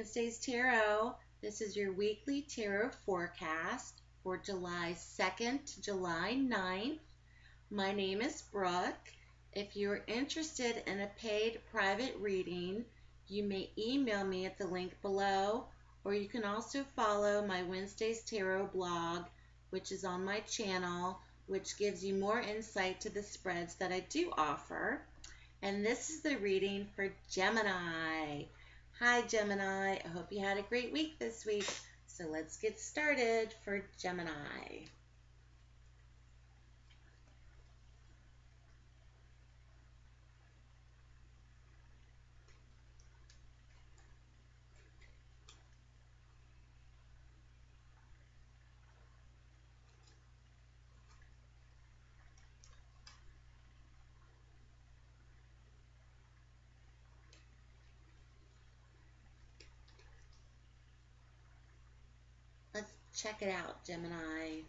Wednesday's Tarot. This is your weekly tarot forecast for July 2nd to July 9th. My name is Brooke. If you're interested in a paid private reading, you may email me at the link below, or you can also follow my Wednesday's Tarot blog, which is on my channel, which gives you more insight to the spreads that I do offer. And this is the reading for Gemini. Hi, Gemini. I hope you had a great week this week. So let's get started for Gemini. Let's check it out, Gemini.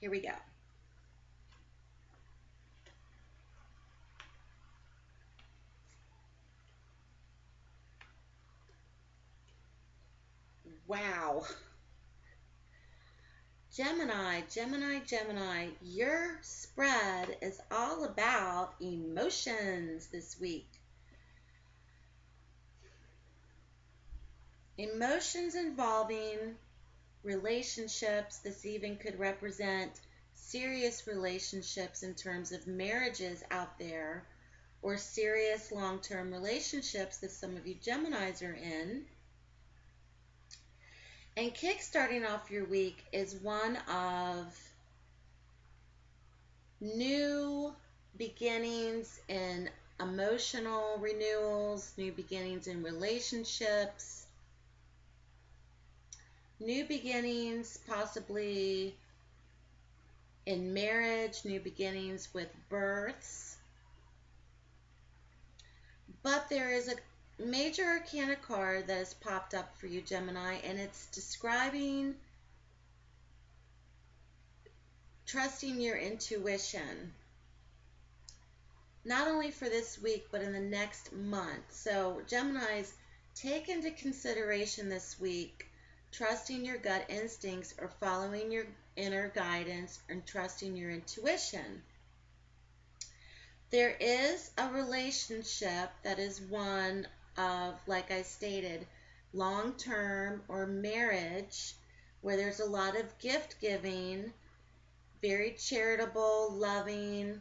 Here we go. Wow. Gemini, Gemini, Gemini, your spread is all about emotions this week. Emotions involving relationships. This even could represent serious relationships in terms of marriages out there or serious long term relationships that some of you Geminis are in. And kickstarting off your week is one of new beginnings in emotional renewals, new beginnings in relationships new beginnings, possibly in marriage, new beginnings with births. But there is a major arcana card that has popped up for you, Gemini, and it's describing trusting your intuition. Not only for this week, but in the next month. So, Geminis, take into consideration this week trusting your gut instincts or following your inner guidance and trusting your intuition. There is a relationship that is one of, like I stated, long term or marriage where there's a lot of gift giving, very charitable, loving,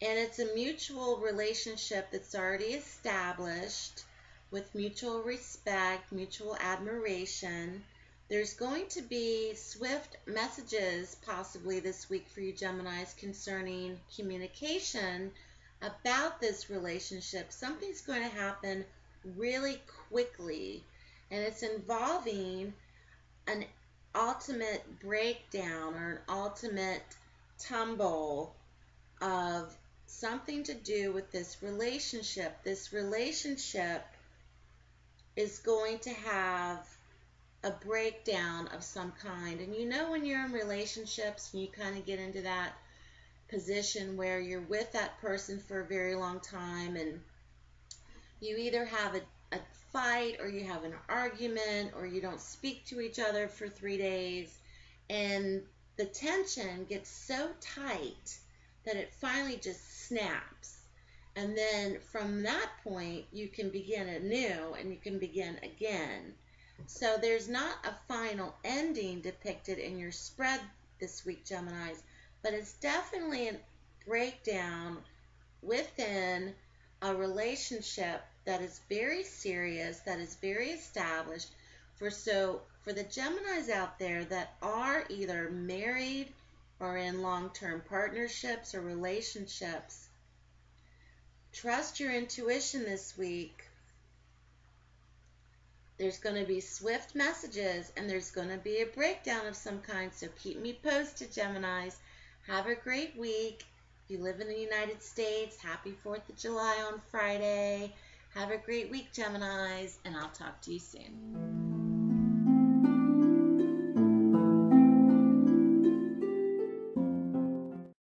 and it's a mutual relationship that's already established with mutual respect, mutual admiration. There's going to be swift messages possibly this week for you Geminis concerning communication about this relationship. Something's going to happen really quickly, and it's involving an ultimate breakdown or an ultimate tumble of something to do with this relationship. This relationship is going to have a breakdown of some kind. And you know, when you're in relationships and you kind of get into that position where you're with that person for a very long time and you either have a, a fight or you have an argument or you don't speak to each other for three days and the tension gets so tight that it finally just snaps and then from that point, you can begin anew and you can begin again. So there's not a final ending depicted in your spread this week, Geminis, but it's definitely a breakdown within a relationship that is very serious, that is very established. For so for the Geminis out there that are either married or in long-term partnerships or relationships, Trust your intuition this week. There's going to be swift messages and there's going to be a breakdown of some kind. So keep me posted, Geminis. Have a great week. If you live in the United States, happy 4th of July on Friday. Have a great week, Geminis, and I'll talk to you soon.